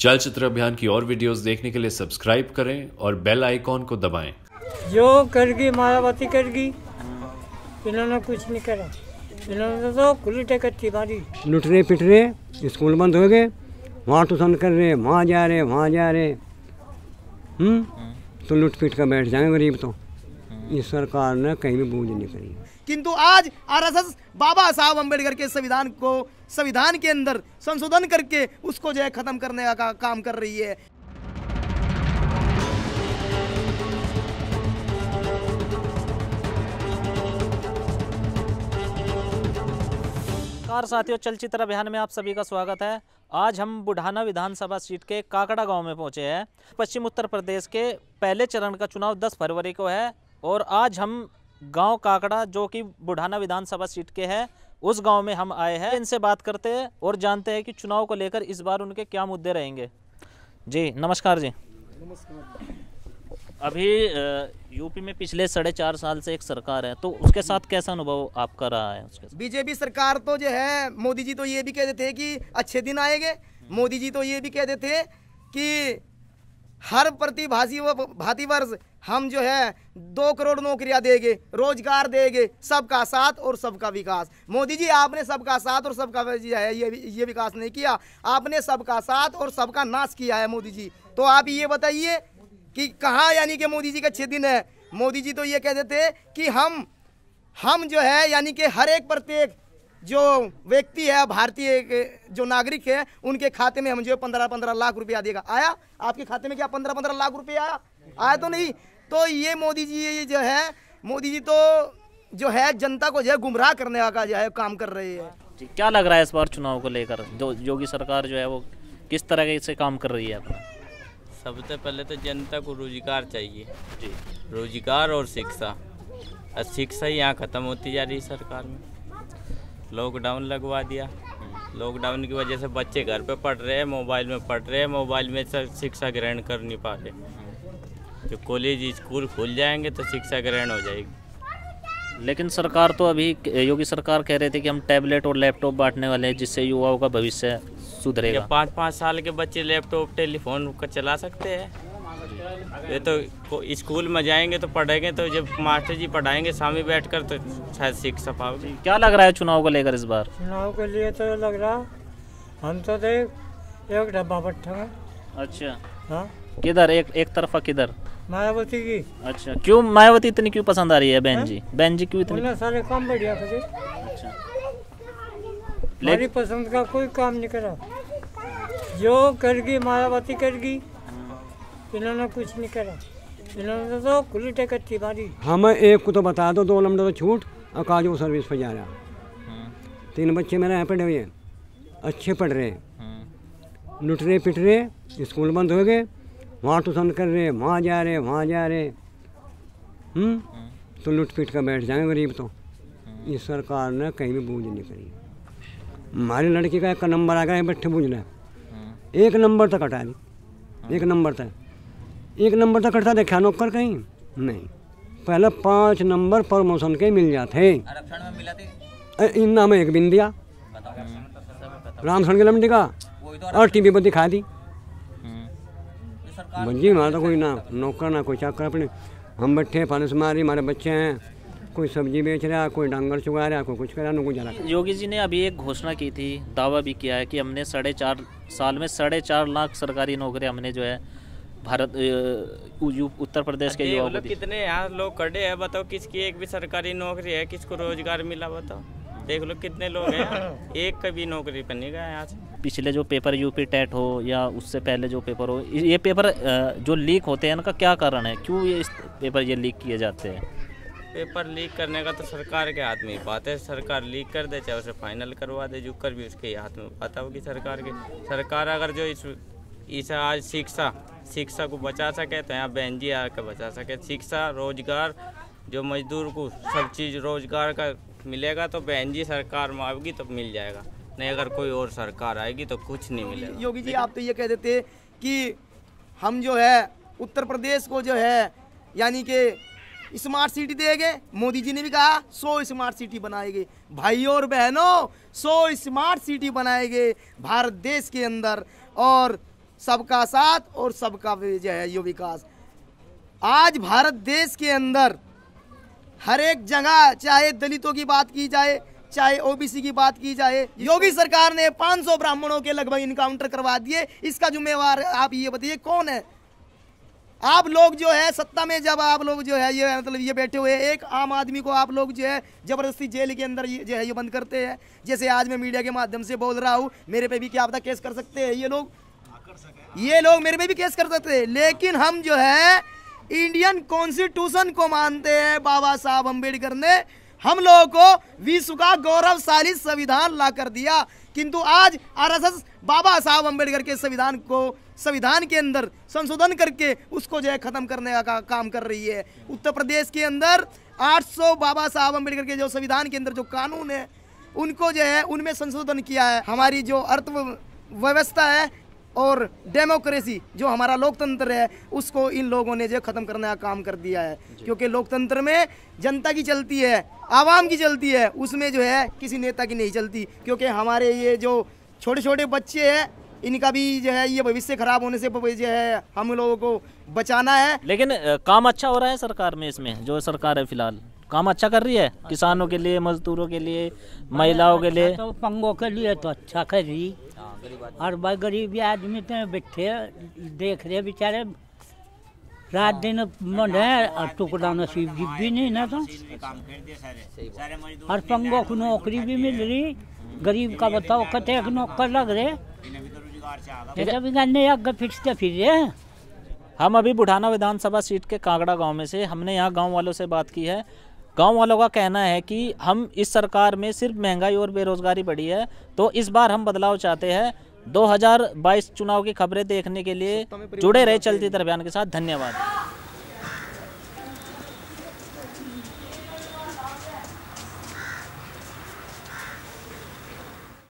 चलचित्र अभियान की और वीडियोस देखने के लिए सब्सक्राइब करें और बेल आइकॉन को दबाएँ। जो करगी मायावती करगी। इन्होंने कुछ नहीं करा। इन्होंने तो खुली टेकट्टी मारी। लुट रहे पिट रहे स्कूल बंद हो गए। वहाँ ट्यूशन कर रहे वहाँ जा रहे वहाँ जा रहे। हम्म? तो लुट पिट कर बैठ जाएँगे गरीब तो। इस सरकार ने कहीं भी बूझ नहीं करी। किंतु आज आरएसएस बाबा साहब अंबेडकर के संविधान को, संविधान के अंदर संशोधन करके उसको जो है खत्म करने का का- काम कर रही है। नमस्कार साथियों, चलचित्र अभियान में आप सभी का स्वागत है। आज हम बुढ़ाना विधानसभा सीट के काकड़ा गाँव में पहुँचे हैं। पश्चिम उत्तर प्रदेश के पहले चरण का चुनाव 10 फरवरी को है और आज हम गाँव काकड़ा जो कि बुढ़ाना विधानसभा सीट के है उस गाँव में हम आए हैं। इनसे बात करते हैं और जानते हैं कि चुनाव को लेकर इस बार उनके क्या मुद्दे रहेंगे। जी नमस्कार जी। नमस्कार अभी यूपी में पिछले साढ़े चार साल से एक सरकार है तो उसके साथ कैसा अनुभव आपका रहा है उसके साथ? बीजेपी सरकार तो जो है मोदी जी तो ये भी कहते थे कि अच्छे दिन आएँगे। मोदी जी तो ये भी कहते थे कि हर प्रतिभाषी व भांति वर्ष हम जो है दो करोड़ नौकरियाँ देंगे, रोज़गार देंगे, सबका साथ और सबका विकास। मोदी जी, आपने सबका साथ और सबका है, ये ये विकास नहीं किया। आपने सबका साथ और सबका नाश किया है मोदी जी। तो आप ये बताइए कि कहाँ यानी कि मोदी जी के अच्छे दिन है? मोदी जी तो ये कहते थे कि हम हम जो है यानी कि हर एक प्रत्येक जो व्यक्ति है भारतीय जो नागरिक है उनके खाते में हम जो पंद्रह पंद्रह लाख रुपया देगा। आया? आपके खाते में क्या पंद्रह पंद्रह लाख रुपया आया? आया तो नहीं। तो ये मोदी जी ये जो है मोदी जी तो जो है जनता को जो है गुमराह करने का जो है काम कर रहे है। जी क्या लग रहा है इस बार चुनाव को लेकर? जो योगी सरकार जो है वो किस तरह से काम कर रही है अपना? सबसे पहले तो जनता को रोज़गार चाहिए। जी। रोज़गार और शिक्षा। शिक्षा ही यहाँ ख़त्म होती जा रही है सरकार में। लॉकडाउन लगवा दिया। लॉकडाउन की वजह से बच्चे घर पे पढ़ रहे हैं मोबाइल में पढ़ रहे हैं मोबाइल में सब शिक्षा ग्रहण कर नहीं पा रहे। जब कॉलेज स्कूल खुल जाएँगे तो शिक्षा ग्रहण हो जाएगी। लेकिन सरकार तो अभी योगी सरकार कह रहे थे कि हम टैबलेट और लैपटॉप बांटने वाले हैं जिससे युवाओं का भविष्य सुधरेगा। पाँच पाँच साल के बच्चे लैपटॉप टेलीफोन का चला सकते हैं। ये तो स्कूल में जाएँगे तो पढ़ेंगे तो जब मास्टर जी पढ़ाएँगे सामने बैठकर तो शायद सीख सा पाओगे। क्या लग रहा है चुनाव को लेकर इस बार? चुनाव के लिए तो लग रहा हम तो देख एक डब्बा भट्टा है। अच्छा। हाँ। किधर एक एक तरफा किधर? मायावती की। अच्छा क्यों मायावती इतनी क्यों पसंद आ रही है बहन जी? बहन जी क्यों इतनी? सारे काम बढ़िया करे अच्छा। मेरी पसंद का कोई काम नहीं करा। जो करगी मायावती करगी। इन्होंने कुछ नहीं करा। इन्होंने तो खुली टेकट्टी मारी हमें एक को तो बता दो दो नंबर तो छूट और काजू सर्विस पर जा रहा। तीन बच्चे मेरे यहाँ पढ़े हुए हैं अच्छे पढ़ रहे हैं। लुट रहे पिट रहे स्कूल बंद हो गए वहाँ ट्यूशन कर रहे वहाँ जा रहे वहाँ जा रहे। हम्म? तो लुट पिट कर बैठ जाएँगे गरीब तो। इस सरकार ने कहीं भी बूझ नहीं करी। हमारी लड़की का एक नंबर आ गया बैठे बूझ रहा एक नंबर तक हटा दी। एक नंबर तक। एक नंबर तक कटता देखा नौकर कहीं? नहीं। पहले पाँच नंबर प्रमोशन के मिल जाते। अरे इन्ना में एक बिन दिया। रामसरण के लमडी का और टीवी पर दिखा दी। बंजी हमारा तो कोई ना नौकर ना कोई चाकर अपने। हम बैठे फानस मारी हमारे बच्चे हैं। कोई सब्ज़ी बेच रहा है कोई डांगर चुगा रहा है कोई कुछ करा ना गुजारा कर योगी जी ने अभी एक घोषणा की थी दावा भी किया है कि हमने साढ़े चार साल में साढ़े चार लाख सरकारी नौकरी हमने जो है भारत उत्तर प्रदेश के ये युवाओं को लोग दी कितने यहाँ लोग खड़े हैं बताओ किसकी एक भी सरकारी नौकरी है किसको रोज़गार मिला बताओ। देख लो कितने लोग हैं एक का भी नौकरी पर नहीं गया यहाँ पिछले जो पेपर यूपी टेट हो या उससे पहले जो पेपर हो ये पेपर जो लीक होते हैं इनका क्या कारण है? क्यों ये इस पेपर ये लीक किए जाते हैं? पेपर लीक करने का तो सरकार के हाथ में ही बात है सरकार लीक कर दे चाहे उसे फाइनल करवा दे जो कर भी उसके हाथ में बात होगी सरकार के सरकार अगर जो इस इस आज शिक्षा शिक्षा को बचा सके तो यहाँ बहन जी आकर बचा सके। शिक्षा रोज़गार जो मजदूर को सब चीज़ रोज़गार का मिलेगा तो बहन जी सरकार में आएगी तो मिल जाएगा। नहीं अगर कोई और सरकार आएगी तो कुछ नहीं मिलेगा। योगी जी आप तो ये कह देते कि हम जो है उत्तर प्रदेश को जो है यानी कि स्मार्ट सिटी देंगे। मोदी जी ने भी कहा सौ स्मार्ट सिटी बनाएँगे। भाइयों और बहनों सौ स्मार्ट सिटी बनाएँगे भारत देश के अंदर। और सबका साथ और सबका जो है, यो विकास। आज भारत देश के अंदर हर एक जगह, चाहे दलितों की बात की जाए, चाहे ओबीसी की बात की जाए, योगी सरकार ने 500 ब्राह्मणों के लगभग इनकाउंटर करवा दिए। इसका जुम्मेवार आप ये बताइए, कौन है? आप लोग जो है, सत्ता में जब आप लोग जो है, ये मतलब ये बैठे हुए एक आम आदमी को आप लोग जो है, ज़बरदस्ती जेल के अंदर ये जो है, ये बंद करते हैं। जैसे आज मैं मीडिया के माध्यम से बोल रहा हूँ, मेरे पे भी क्या पता केस कर सकते हैं ये लोग? ये लोग मेरे पे भी केस कर सकते हैं। लेकिन हम जो है इंडियन कॉन्स्टिट्यूशन को मानते हैं बाबा साहब अंबेडकर ने। हम लोगों को विश्व का गौरवशाली संविधान ला कर दिया। किंतु आज आरएसएस बाबा साहब अंबेडकर के संविधान को संविधान के अंदर संशोधन करके उसको जो है खत्म करने का, का काम कर रही है। उत्तर प्रदेश के अंदर 800 बाबा साहब अंबेडकर के जो संविधान के अंदर जो कानून है उनको जो है उनमें संशोधन किया है। हमारी जो अर्थ व्यवस्था है और डेमोक्रेसी जो हमारा लोकतंत्र है उसको इन लोगों ने जो खत्म करने का काम कर दिया है। क्योंकि लोकतंत्र में जनता की चलती है आवाम की चलती है उसमें जो है किसी नेता की नहीं चलती। क्योंकि हमारे ये जो छोटे छोटे बच्चे हैं इनका भी जो है ये भविष्य खराब होने से जो है हम लोगों को बचाना है। लेकिन काम अच्छा हो रहा है सरकार में इसमें जो सरकार है फ़िलहाल? काम अच्छा कर रही है? किसानों के लिए मजदूरों के लिए महिलाओं के लिए? तो पंगों के लिए तो अच्छा कर रही। और भाई गरीब आदमी तो बैठे देख रहे बेचारे। रात दिन मन है और टुकड़ा नसीब भी नहीं ना तो। और पंगों को नौकरी भी मिल रही। गरीब का बताओ कते नौकर लग रहे। फिर फिर। हम अभी बुढ़ाना विधानसभा सीट के कांगड़ा गाँव में से हमने यहाँ गाँव वालों से बात की है। गाँव वालों का कहना है कि हम इस सरकार में सिर्फ़ महँगाई और बेरोजगारी बढ़ी है तो इस बार हम बदलाव चाहते हैं। 2022 चुनाव की खबरें देखने के लिए जुड़े रहे चलती दरबियान के साथ धन्यवाद।